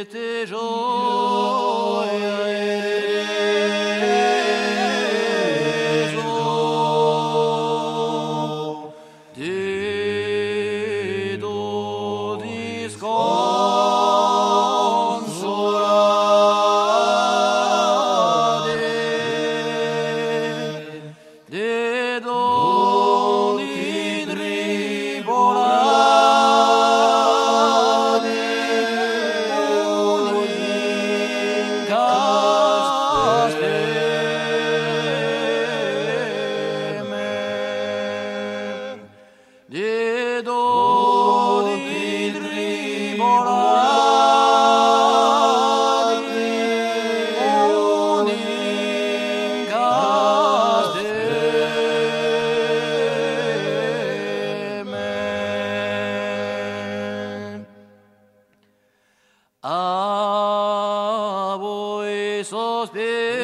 était joyeux. de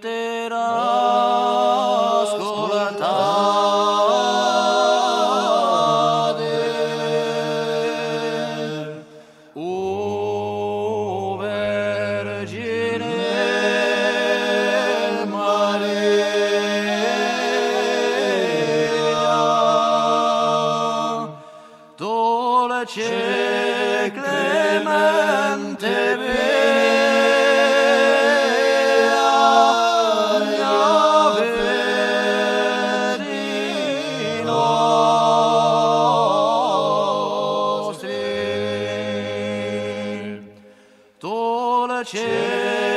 te ascoltare. All a cielo.